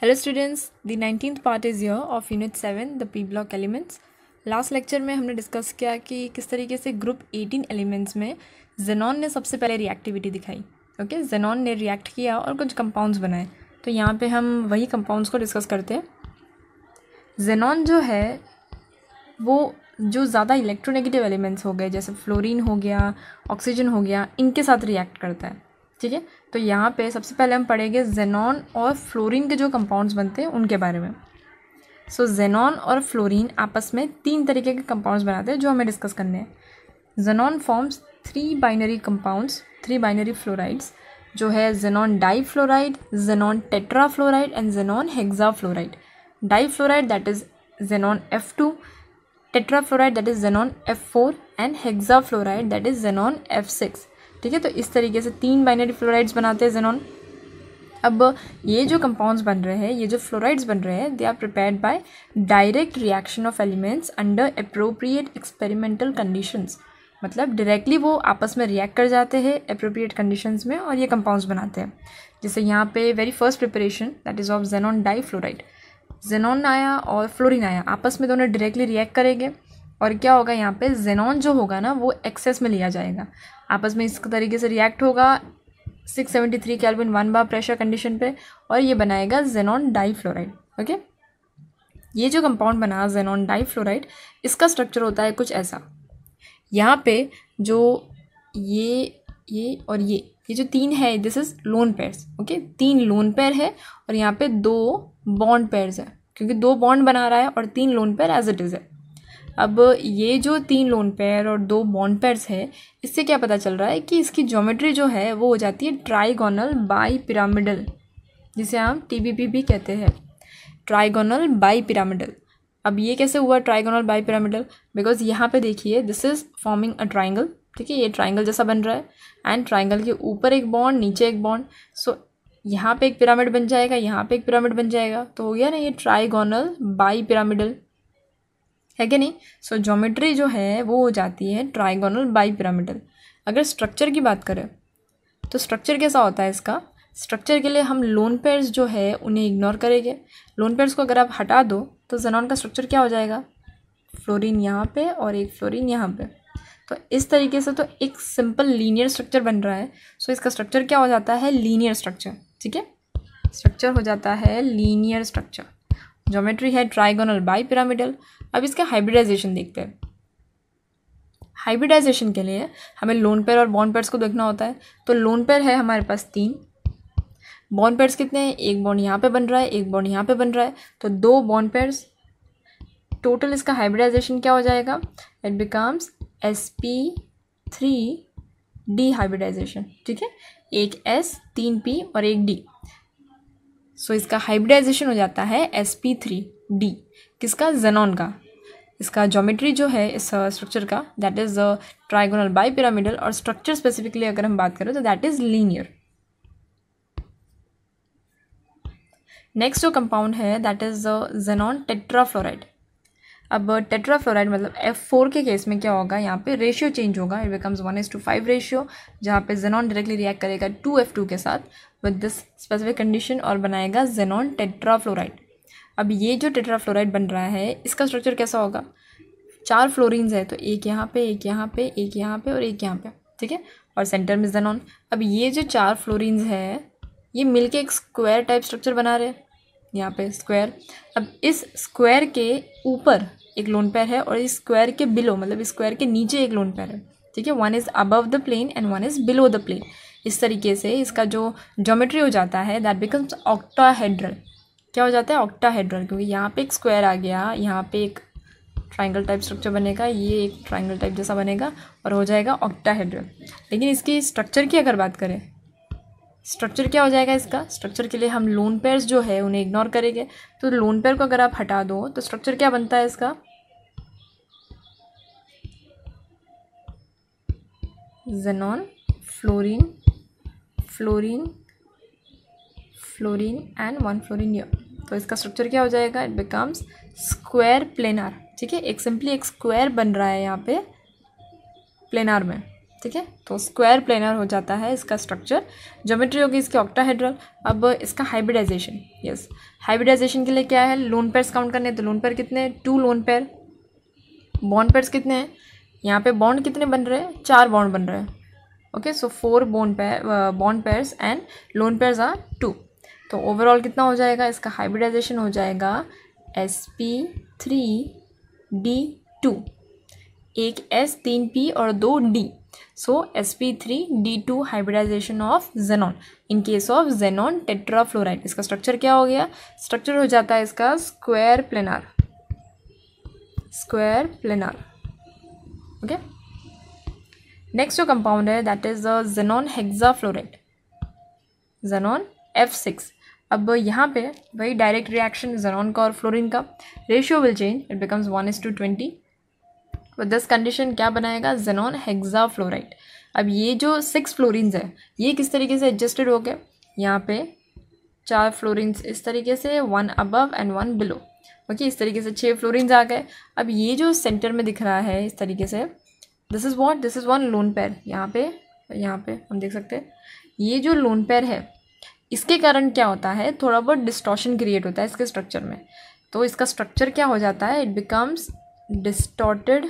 Hello students the 19th part is here of unit 7 the p block elements. Last lecture में हमने discuss किया कि किस तरीके से ग्रुप 18 एलिमेंट्स में जेनॉन ने सबसे पहले रिएक्टिविटी दिखाई। ओके जेनॉन ने रिएक्ट किया और कुछ कंपाउंड्स बनाए। तो यहाँ पे हम वही कंपाउंड्स को डिस्कस करते हैं। जेनॉन जो है, वो जो ज़्यादा इलेक्ट्रोनेगेटिव एलिमेंट्स हो गए, जैसे फ्लोरीन हो गया ऑक्सीजन हो गया, इनके साथ रिएक्ट करता है। ठीक है? तो यहाँ पे सबसे पहले हम पढ़ेंगे जेनॉन और फ्लोरीन के जो कंपाउंड्स बनते हैं उनके बारे में। सो so, जेनॉन और फ्लोरीन आपस में तीन तरीके के कंपाउंड्स बनाते हैं जो हमें डिस्कस करने हैं। Xenon forms three binary compounds three binary fluorides जो है xenon di fluoride xenon tetra fluoride and xenon hexa fluoride di fluoride that is xenon F two tetra fluoride that is xenon F four and hexa fluoride that is xenon F six ठीक है? तो इस तरीके से तीन binary fluorides बनाते हैं xenon अब ये जो कंपाउंड्स बन रहे हैं, ये जो फ्लोराइड्स बन रहे हैं they are prepared by direct reaction of elements under appropriate experimental conditions मतलब डायरेक्टली वो आपस में रिएक्ट कर जाते हैं अप्रोप्रिएट कंडीशंस में और ये कंपाउंड्स बनाते हैं। जैसे यहाँ पे very first preparation that is of xenon di fluoride xenon आया और फ्लोरिन आया, आपस में दोनों डायरेक्टली रिएक्ट करेंगे। और क्या होगा यहाँ पे? जेनॉन जो होगा ना, वो एक्सेस में लिया जाएगा। आपस में इस तरीके से रिएक्ट होगा। Six seventy three kelvin one bar pressure condition पे और ये बनाएगा जेनॉन डाई फ्लोराइड ओके ये जो कंपाउंड बना जेनॉन डाई फ्लोराइड इसका स्ट्रक्चर होता है कुछ ऐसा। यहाँ पे जो ये ये और ये ये जो तीन है this is lone pairs okay तीन लोन पेयर है और यहाँ पे दो बॉन्ड पेयर्स है, क्योंकि दो बॉन्ड बना रहा है और तीन lone pair as it is है। अब ये जो तीन लोन पेयर और दो बॉन्ड पेयर्स है, इससे क्या पता चल रहा है कि इसकी ज्योमेट्री जो है, वो हो जाती है ट्राइगोनल बाई पिरामिडल जिसे हम TBP भी कहते हैं। ट्राइगोनल बाई पिरामिडल अब ये कैसे हुआ ट्राइगोनल बाई पिरामिडल बिकॉज़ यहाँ पे देखिए this is forming a triangle ठीक है? ये ट्राइंगल जैसा बन रहा है। एंड ट्राइंगल के ऊपर एक बॉन्ड नीचे एक बॉन्ड सो यहाँ पे एक पिरामिड बन जाएगा, यहाँ पे एक पिरामिड बन जाएगा। तो हो गया ना ये ट्राइगोनल बाई पिरामिडल है कि नहीं? सो so, ज्योमेट्री जो है वो हो जाती है ट्राइगोनल बाई पिरामिडल अगर स्ट्रक्चर की बात करें तो स्ट्रक्चर कैसा होता है इसका? स्ट्रक्चर के लिए हम लोन पेयर्स जो है उन्हें इग्नोर करेंगे. लोन पेयर्स को अगर आप हटा दो तो जेनॉन का स्ट्रक्चर क्या हो जाएगा? फ्लोरीन यहाँ पे और एक फ्लोरीन यहाँ पे. तो इस तरीके से तो एक सिंपल लीनियर स्ट्रक्चर बन रहा है. सो इसका स्ट्रक्चर क्या हो जाता है? लीनियर स्ट्रक्चर ठीक है? स्ट्रक्चर हो जाता है लीनियर स्ट्रक्चर ज्योमेट्री है ट्राइगोनल बाई पिरामिडल अब इसका हाइब्रिडाइजेशन देखते हैं। हाइब्रिडाइजेशन के लिए हमें लोन पेयर और बॉन्ड पेयर्स को देखना होता है। तो लोन पेयर है हमारे पास तीन। बॉन्ड पेयर्स कितने हैं? एक बॉन्ड यहाँ पे बन रहा है एक बॉन्ड यहाँ पे बन रहा है। तो दो बॉन्ड पेयर्स टोटल इसका हाइब्रिडाइजेशन क्या हो जाएगा? It becomes s p three d hybridisation ठीक है? एक एस तीन पी और एक डी सो so, इसका हाइब्रिडाइजेशन हो जाता है एस पी थ्री डी किसका? जेनॉन का। इसका जोमेट्री जो है इस स्ट्रक्चर uh, का that is trigonal bi pyramidal और स्ट्रक्चर स्पेसिफिकली अगर हम बात करें तो दैट इज़ लीनियर नेक्स्ट जो कंपाउंड है दैट इज़ जेनॉन टेट्राफ्लोराइड अब टेट्राफ्लोराइड मतलब एफ़ फोर के केस में क्या होगा? यहाँ पे रेशियो चेंज होगा. It becomes one is two five ratio जहाँ पे जेनॉन डायरेक्टली रिएक्ट करेगा टू एफ़ टू के साथ विद दिस स्पेसिफिक कंडीशन और बनाएगा जेनॉन टेट्राफ्लोराइड अब ये जो टेट्राफ्लोराइड बन रहा है, इसका स्ट्रक्चर कैसा होगा? चार फ्लोरिन्स है तो एक यहाँ पे, एक यहाँ पे, एक यहाँ पे और एक यहाँ पे, ठीक है? और सेंटर में जेनॉन अब ये जो चार फ्लोरिन्स है, ये मिलके एक स्क्वायर टाइप स्ट्रक्चर बना रहे हैं, यहाँ पे स्क्वायर अब इस स्क्वायर के ऊपर एक लोन पैर है और इस स्क्वायर के बिलो मतलब स्क्वायर के नीचे एक लोन पैर है, ठीक है? One is above the plane and one is below the plane इस तरीके से इसका जो जोमेट्री हो जाता है दैट बिकम्स ऑक्टाहेड्रल क्या हो जाता है? ऑक्टाहेड्रल क्योंकि यहाँ पे एक स्क्वायर आ गया, यहाँ पे एक ट्राइंगल टाइप स्ट्रक्चर बनेगा, ये एक ट्राइंगल टाइप जैसा बनेगा और हो जाएगा ऑक्टाहेड्रल लेकिन इसकी स्ट्रक्चर की अगर बात करें स्ट्रक्चर क्या हो जाएगा इसका? स्ट्रक्चर के लिए हम लोन पेयर्स जो है, उन्हें इग्नोर करेंगे. तो लोन पेयर को अगर आप हटा दो तो स्ट्रक्चर क्या बनता है इसका? Xenon fluorine fluorine fluorine and one fluorine तो इसका स्ट्रक्चर क्या हो जाएगा? इट बिकम्स स्क्वायर प्लेनार ठीक है? एक सिंपली एक स्क्वायर बन रहा है यहाँ पे प्लेनार में। ठीक है? तो स्क्वायर प्लेनर हो जाता है इसका स्ट्रक्चर ज्योमेट्री होगी इसके ऑक्टाहेड्रल अब इसका हाइब्रिडाइजेशन यस हाइब्रिडाइजेशन के लिए क्या है? लोन पेयर्स काउंट करने। तो लोन पेयर कितने two lone pair bond pairs कितने हैं? यहाँ पे बॉन्ड कितने बन रहे हैं? चार बॉन्ड बन रहे हैं। Okay so four bond pair bond pairs and lone pairs are two तो ओवरऑल कितना हो जाएगा? इसका हाइब्रिडाइजेशन हो जाएगा s p three d two एक एस तीन पी और दो d so s p three d two hybridisation of xenon in case of xenon tetrafluoride इसका स्ट्रक्चर क्या हो गया? स्ट्रक्चर हो जाता है इसका square planar square planar okay next जो कंपाउंड है that is the xenon hexafluoride xenon F six अब यहाँ पे वही डायरेक्ट रिएक्शन जेनॉन का और फ्लोरिन का ratio will change it becomes one is to twenty with this condition क्या बनाएगा? जेनॉन हेक्साफ्लोराइड अब ये जो सिक्स फ्लोरिन्स है, ये किस तरीके से एडजस्टेड हो गए? यहाँ पे चार फ्लोरिन्स इस तरीके से one above and one below okay इस तरीके से छः फ्लोरिन्स आ गए. अब ये जो सेंटर में दिख रहा है, इस तरीके से this is what this is one lone pair यहाँ पे यहाँ पे, हम देख सकते हैं. ये जो लोन पैर है इसके कारण क्या होता है? थोड़ा बहुत डिस्टॉर्शन क्रिएट होता है इसके स्ट्रक्चर में। तो इसका स्ट्रक्चर क्या हो जाता है? It becomes distorted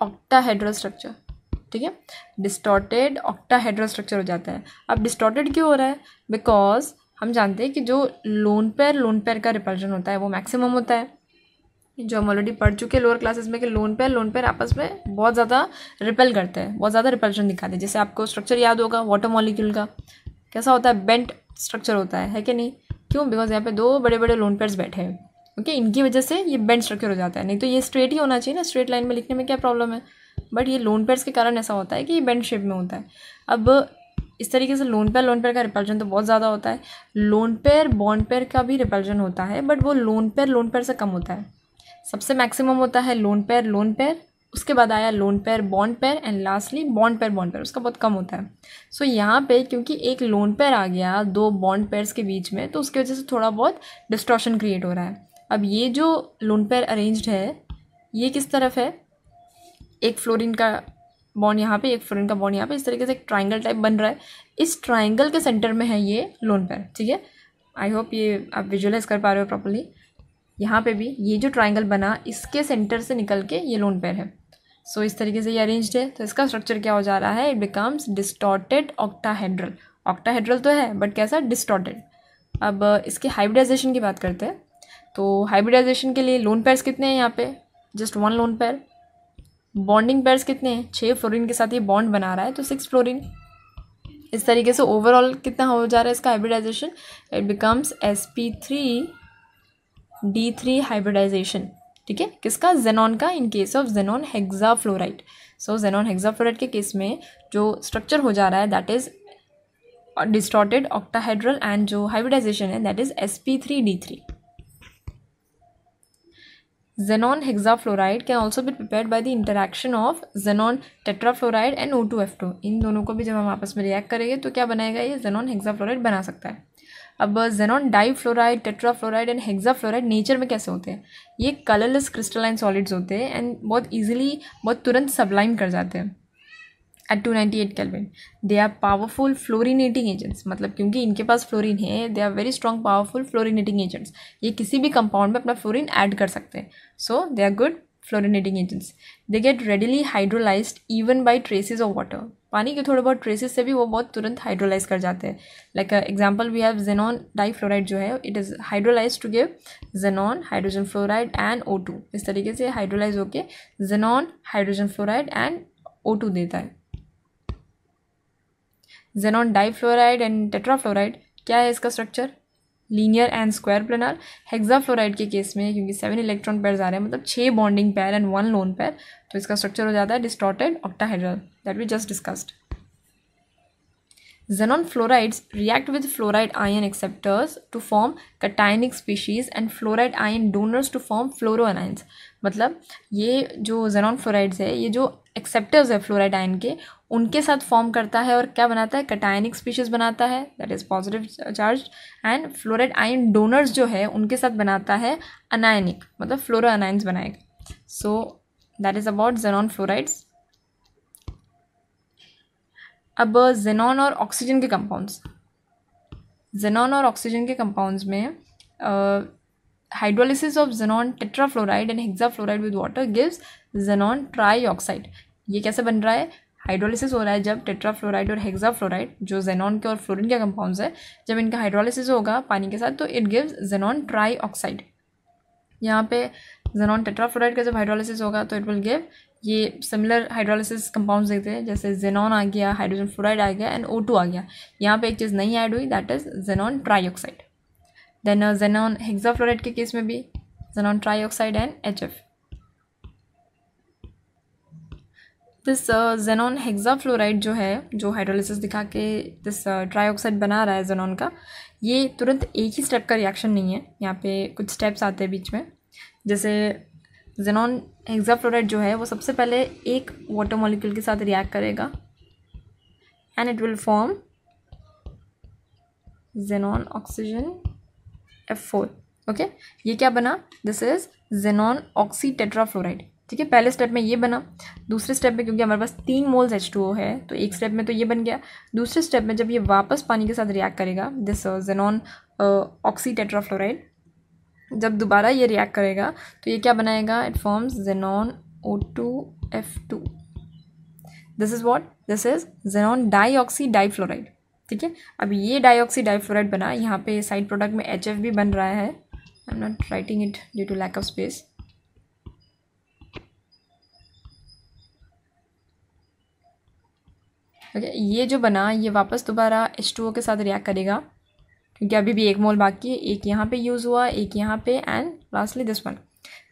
octahedral structure ठीक है? डिस्टॉर्टेड ऑक्टाहेड्रल स्ट्रक्चर हो जाता है। अब डिस्टॉर्टेड क्यों हो रहा है? बिकॉज़ हम जानते हैं कि जो लोन पैर लोन पैर का रिपल्जन होता है, वो मैक्सिमम होता है। जो हम ऑलरेडी पढ़ चुके हैं लोअर क्लासेस में कि लोन पेयर लोन पेयर आपस में बहुत ज़्यादा रिपेल करते हैं, बहुत ज़्यादा रिपल्शन दिखाते हैं। जैसे आपको स्ट्रक्चर याद होगा वाटर मॉलिक्यूल का, कैसा होता है? बेंट स्ट्रक्चर होता है है कि नहीं? क्यों? बिकॉज़ यहाँ पे दो बड़े बड़े लोन पेयर्स बैठे हैं ओके इनकी वजह से ये बेंट स्ट्रक्चर हो जाता है। नहीं तो ये स्ट्रेट ही होना चाहिए ना स्ट्रेट लाइन में लिखने में क्या प्रॉब्लम है? बट ये लोन पेयर्स के कारण ऐसा होता है कि ये बेंट शेप में होता है। अब इस तरीके से लोन पेयर लोन पेयर का रिपल्जन तो बहुत ज़्यादा होता है। लोन पेयर बॉन्ड पेयर का भी रिपल्जन होता है बट वो लोन पेयर लोन पेयर से कम होता है। सबसे मैक्सिमम होता है लोन पेयर लोन पेयर उसके बाद आया lone pair bond pair and lastly bond pair bond pair उसका बहुत कम होता है. सो so, यहाँ पे क्योंकि एक लोन पेयर आ गया दो बॉन्ड पेयर्स के बीच में तो उसकी वजह से थोड़ा बहुत डिस्ट्रॉशन क्रिएट हो रहा है. अब ये जो लोन पेयर अरेंज्ड है ये किस तरफ़ है? एक फ्लोरिन का बॉन्ड यहाँ पे एक फ्लोरिन का बॉन्ड यहाँ पे. इस तरीके से एक ट्राइंगल टाइप बन रहा है. इस ट्राइंगल के सेंटर में है ये लोन पेयर ठीक है? आई होप ये आप विजुअलाइज कर पा रहे हो प्रॉपरली यहाँ पे भी ये जो ट्राइंगल बना इसके सेंटर से निकल के ये लोन पेयर है। सो so, इस तरीके से ये अरेंज्ड है। तो इसका स्ट्रक्चर क्या हो जा रहा है? It becomes distorted octahedral octahedral तो है बट कैसा? डिस्टॉर्टेड अब इसके हाइब्रिडाइजेशन की बात करते हैं। तो हाइब्रिडाइजेशन के लिए लोन पेयर्स कितने हैं यहाँ पे? Just one lone pair bonding pairs कितने हैं? छः फ्लोरिन के साथ ये बॉन्ड बना रहा है तो सिक्स फ्लोरिन इस तरीके से ओवरऑल कितना हो जा रहा है इसका hybridisation it becomes s p three d three hybridisation ठीक है? किसका? जेनॉन का। In case of xenon hexafluoride so xenon hexafluoride के केस में जो स्ट्रक्चर हो जा रहा है that is distorted octahedral and जो हाइब्रिडाइजेशन है that is s p three d three xenon hexafluoride can Xenon hexafluoride can also be prepared by the interaction of xenon tetrafluoride and O2F2 इन दोनों को भी जब हम आपस में रिएक्ट करेंगे तो क्या बनाएगा ये? Xenon hexafluoride बना सकता है। अब xenon difluoride tetrafluoride and hexafluoride nature में कैसे होते हैं? ये कलरलेस क्रिस्टलाइन सॉलिड्स होते हैं एंड बहुत इजीली बहुत तुरंत सबलाइन कर जाते हैं। At two ninety eight kelvin they are powerful fluorinating agents मतलब क्योंकि इनके पास फ्लोरिन है they are very strong powerful fluorinating agents ये किसी भी कंपाउंड में अपना फ्लोरिन ऐड कर सकते हैं। So they are good fluorinating agents they get readily hydrolyse even by traces of water पानी के थोड़े बहुत ट्रेसेस से भी वो बहुत तुरंत हाइड्रोलाइज कर जाते हैं। Like example we have xenon difluoride जो है it is hydrolyse to give xenon hydrogen fluoride and O two इस तरीके से हाइड्रोलाइज होके xenon hydrogen fluoride and O two देता है। जेनॉन डाईफ्लोराइड एंड टेट्राफ्लोराइड क्या है इसका structure linear and square planar hexafluoride के केस में, क्योंकि सेवन इलेक्ट्रॉन पेयर आ रहे हैं मतलब छः bonding pair and one lone pair तो इसका स्ट्रक्चर हो जाता है distorted octahedral that we just discussed Xenon fluorides react with fluoride ion acceptors to form cationic species and fluoride ion donors to form fluoroanions. मतलब ये जो xenon fluorides है, ये जो एक्सेप्टर्स है फ्लोराइड आयन के, उनके साथ फॉर्म करता है और क्या बनाता है? कटायनिक स्पीशीज बनाता है that is positive charge and fluoride ion donors जो है, उनके साथ बनाता है अनायनिक मतलब फ्लोरो अनाइंस बनाएगा। So that is about xenon fluorides अब जेनॉन और ऑक्सीजन के कंपाउंड्स जेनॉन और ऑक्सीजन के कंपाउंड्स में hydrolysis of xenon tetrafluoride and hexafluoride with water gives xenon trioxide ये कैसे बन रहा है? हाइड्रोलिसिस हो रहा है जब टेट्राफ्लोराइड और हेक्साफ्लोराइड जो जेनॉन के और फ्लोरिन के कंपाउंड्स है, जब इनका हाइड्रोलिसिस होगा पानी के साथ तो इट गिव्स जेनॉन ट्राईऑक्साइड यहाँ पे जेनॉन टेट्राफ्लोराइड का जब हाइड्रोलिसिस होगा तो इट विल गिव ये सिमिलर हाइड्रोलिसिस कंपाउंड्स देखते हैं, जैसे जेनॉन आ गया हाइड्रोजन फ्लोराइड आ गया एंड ओ टू आ गया। यहाँ पे एक चीज़ नहीं ऐड हुई that is xenon trioxide then xenon hexafluoride के केस में भी xenon trioxide and H F this xenon hexafluoride जो है, जो हाइड्रोलिसिस दिखा के दिस ट्राईऑक्साइड बना रहा है जेनॉन का, ये तुरंत एक ही स्टेप का रिएक्शन नहीं है। यहाँ पे कुछ स्टेप्स आते हैं बीच में। जैसे जेनॉन हेक्साफ्लोराइड जो है, वो सबसे पहले एक वाटर मॉलिक्यूल के साथ रिएक्ट करेगा। And it will form xenon oxygen F four okay ये क्या बना? This is xenon oxy tetrafluoride ठीक है? पहले स्टेप में ये बना, दूसरे स्टेप में क्योंकि हमारे पास तीन मोल्स एच टू ओ है तो एक स्टेप में तो ये बन गया। दूसरे स्टेप में जब ये वापस पानी के साथ रिएक्ट करेगा दिस जेनॉन ऑक्सी टेट्राफ्लोराइड जब दोबारा ये रिएक्ट करेगा तो ये क्या बनाएगा? It forms xenon O two F two this is what this is xenon dioxy difluoride ठीक है? अब ये डाईऑक्सी डाईफ्लोराइड बना, यहाँ पे साइड प्रोडक्ट में एचएफ भी बन रहा है। I am not writing it due to lack of space okay ये जो बना, ये वापस दोबारा एच के साथ रिएक्ट करेगा। क्योंकि अभी भी एक मोल बाकी है एक यहाँ पे यूज़ हुआ एक यहाँ पे एंड लास्टली दिस वन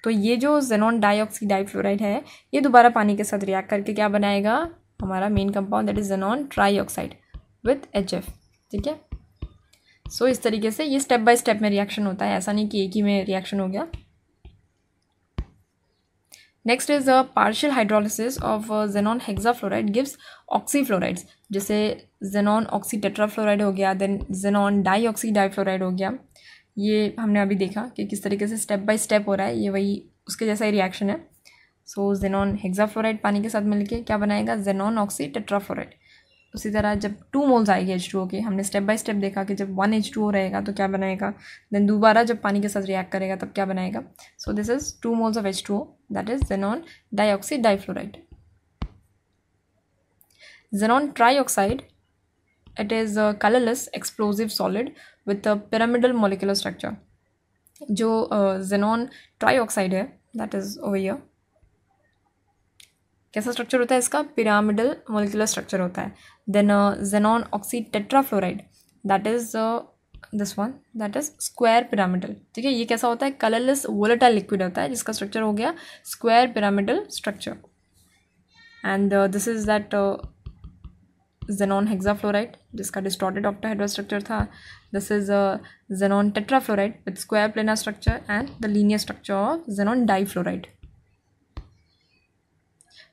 तो ये जो जेनॉन डाईऑक्सी डाईफ्लोराइड है ये दोबारा पानी के साथ रिएक्ट करके क्या बनाएगा? हमारा main compound that is xenon trioxide with H ठीक है? सो so, इस तरीके से ये स्टेप बाय स्टेप में रिएक्शन होता है ऐसा नहीं कि एक ही में रिएक्शन हो गया। Next is a partial hydrolysis of xenon hexafluoride gives oxyfluorides जैसे जेनॉन ऑक्सी टेट्राफ्लोराइड हो गया then xenon die oxy difluoride हो गया। ये हमने अभी देखा कि किस तरीके से स्टेप बाय स्टेप हो रहा है, ये वही उसके जैसा ही रिएक्शन है। सो जेनॉन हेक्साफ्लोराइड पानी के साथ मिलके क्या बनाएगा? जेनॉन ऑक्सी टेट्राफ्लोराइड उसी तरह जब टू मोल्स आएगी एच टू ओ के हमने स्टेप बाय स्टेप देखा कि जब वन एच टू ओ रहेगा तो क्या बनाएगा देन दोबारा जब पानी के साथ रिएक्ट करेगा तब क्या बनाएगा so this is two moles of H two O that is xenon dioxy difluoride Xenon trioxide, it is a colorless explosive solid with a pyramidal molecular structure. जो जेनॉन uh, ट्राईऑक्साइड है that is over कैसा structure होता है इसका? Pyramidal molecular structure होता है। Then xenon oxy tetrafluoride that is this one that is square pyramidal ठीक है, ये कैसा होता है? कलरलेस वोलेटाइल लिक्विड होता है, जिसका स्ट्रक्चर हो गया square pyramidal structure and this is that xenon hexafluoride जिसका डिस्टॉर्टेड ऑक्टाहाइड्रल स्ट्रक्चर था. This is xenon tetrafluoride with square planar structure and the linear structure of xenon difluoride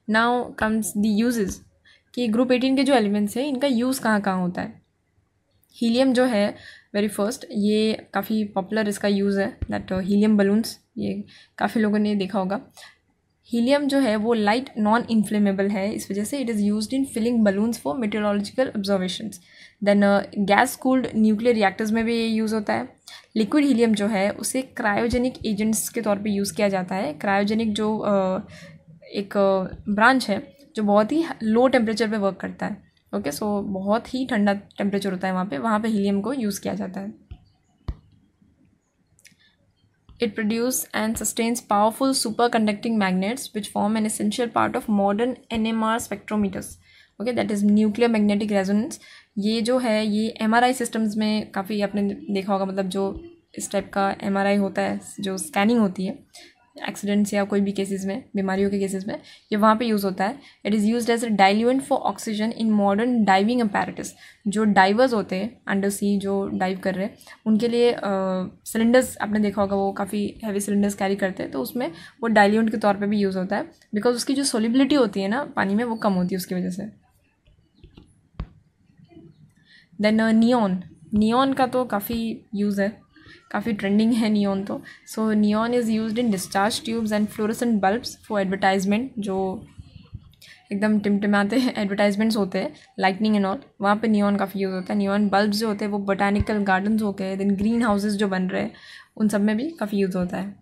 now comes the uses कि group eighteen के जो elements हैं इनका use कहाँ कहाँ होता है? हीलियम जो है वेरी फ़र्स्ट ये काफ़ी पॉपुलर इसका यूज़ है दैट हीलियम बलून्स ये काफ़ी लोगों ने देखा होगा। हीलियम जो है वो लाइट नॉन इन्फ्लेमेबल है इस वजह से it is use in filling balloons for meteorological observation then gas cooled nuclear reactors में भी ये यूज़ होता है। लिक्विड हीलियम जो है उसे क्रायोजेनिक एजेंट्स के तौर पे यूज़ किया जाता है। क्रायोजेनिक जो uh, एक ब्रांच uh, है जो बहुत ही लो टेम्परेचर पे वर्क करता है। ओके सो बहुत ही ठंडा टेम्परेचर होता है वहाँ पे। वहाँ पे हीलियम को यूज़ किया जाता है। It produce and sustains powerful super conducting magnets which form an essential part of modern N M R spectrometers okay that is nuclear magnetic resonance ये जो है, ये एम आर आई सिस्टम्स में काफ़ी आपने देखा होगा मतलब जो इस टाइप का एम आर आई होता है, जो स्कैनिंग होती है एक्सीडेंट्स या कोई भी केसेस में बीमारियों के केसेस में ये वहाँ पे यूज़ होता है। It is use as a diluent for oxygen in modern diving apparatus जो डाइवर्स होते हैं अंडर सी जो डाइव कर रहे हैं उनके लिए सिलेंडर्स uh, आपने देखा होगा वो काफ़ी हैवी सिलेंडर्स कैरी करते हैं तो उसमें वो डाइल्यूएंट के तौर पर भी यूज़ होता है। बिकॉज़ उसकी जो सोलिबिलिटी होती है ना पानी में वो कम होती है उसकी वजह से। देन नियॉन नियॉन का तो काफ़ी यूज़ है। काफ़ी ट्रेंडिंग है नियॉन तो। So neon is use in discharge tubes and fluorescent bulbs for advertisement जो एकदम टिमटिमाते एडवर्टाइजमेंट्स होते हैं लाइटनिंग एंड ऑल वहाँ पे नियॉन काफ़ी यूज़ होता है। नियॉन बल्ब जो होते हैं, वो बोटानिकल गार्डन्स होते हैं देन ग्रीन हाउसेज जो बन रहे हैं, उन सब में भी काफ़ी यूज़ होता है।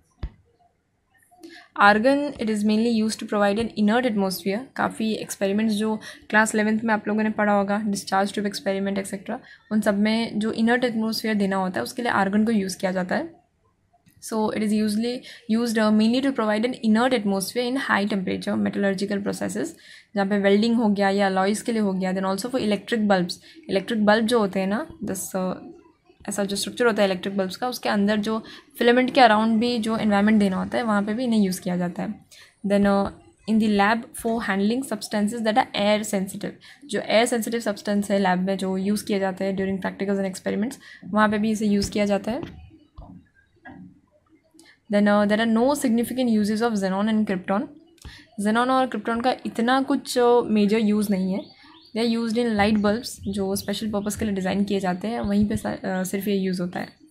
Argon it is mainly use to provide an inert atmosphere काफ़ी एक्सपेरिमेंट्स जो क्लास इलेवेंथ में आप लोगों ने पढ़ा होगा डिस्चार्ज ट्यूब एक्सपेरिमेंट एक्सेट्रा उन सब में जो इनर्ट एटमोसफियर देना होता है उसके लिए आर्गन को यूज़ किया जाता है so it is usually use mainly to provide an inert atmosphere in high temperature metallurgical processes जहाँ पे वेल्डिंग हो गया या लॉइस के लिए हो गया then also for electric bulbs electric bulb जो होते हैं ना दस ऐसा जो स्ट्रक्चर होता है इलेक्ट्रिक बल्ब्स का उसके अंदर जो फिलामेंट के अराउंड भी जो इन्वायरमेंट देना होता है वहाँ पे भी इन्हें यूज़ किया जाता है। Then in the lab for handling substances that are air sensitive जो एयर सेंसिटिव सब्सटेंस है लैब में जो यूज़ किए जाते हैं ड्यूरिंग प्रैक्टिकल्स एंड एक्सपेरिमेंट्स वहाँ पे भी इसे यूज़ किया जाता है। Then there are no significant usages of xenon and krypton xenon और क्रिप्टॉन का इतना कुछ मेजर uh, यूज़ नहीं है। They are use in light bulbs जो स्पेशल पर्पज़ के लिए डिज़ाइन किए जाते हैं, वहीं पर सिर्फ़ ये यूज़ होता है।